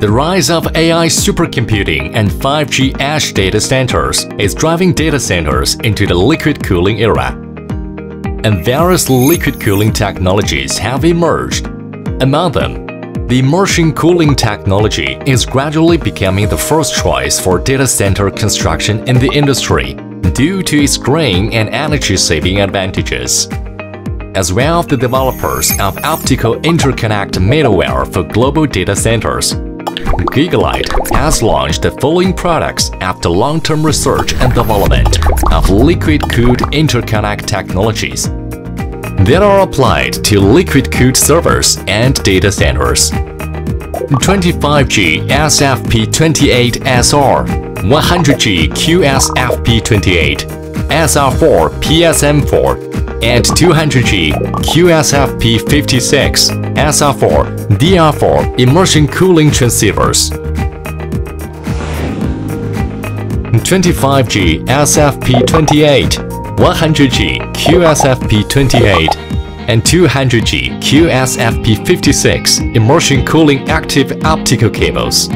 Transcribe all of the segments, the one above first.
The rise of AI supercomputing and 5G edge data centers is driving data centers into the liquid cooling era. And various liquid cooling technologies have emerged. Among them, the immersion cooling technology is gradually becoming the first choice for data center construction in the industry due to its green and energy-saving advantages. As well as the developers of optical interconnect middleware for global data centers, Gigalight has launched the following products after long-term research and development of liquid-cooled interconnect technologies that are applied to liquid-cooled servers and data centers. 25G SFP28SR, 100G QSFP28, SR4 PSM4, and 200G QSFP56, SR4, DR4 immersion cooling transceivers. 25G SFP28, 100G QSFP28, and 200G QSFP56 immersion cooling active optical cables.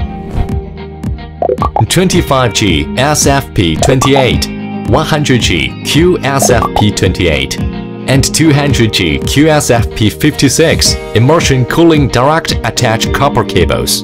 25G SFP28, 100G QSFP28, and 200G QSFP56 immersion cooling direct attach copper cables.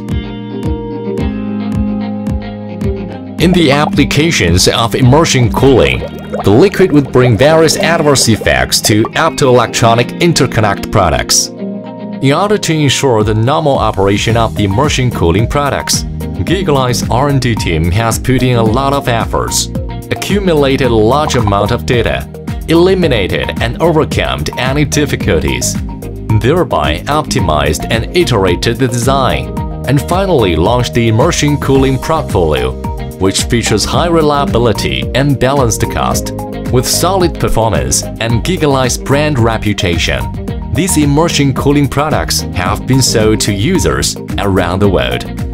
In the applications of immersion cooling, the liquid would bring various adverse effects to optoelectronic interconnect products. In order to ensure the normal operation of the immersion cooling products, Gigalight's R&D team has put in a lot of efforts accumulated a large amount of data, eliminated and overcome any difficulties, thereby optimized and iterated the design, and finally launched the immersion cooling portfolio, which features high reliability and balanced cost, with solid performance and Gigalight's brand reputation. These immersion cooling products have been sold to users around the world.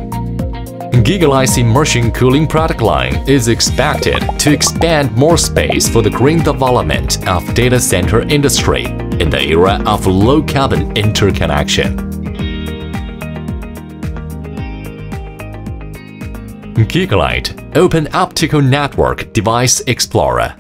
Gigalight's immersion cooling product line is expected to expand more space for the green development of data center industry in the era of low-carbon interconnection. Gigalight Open Optical Network Device Explorer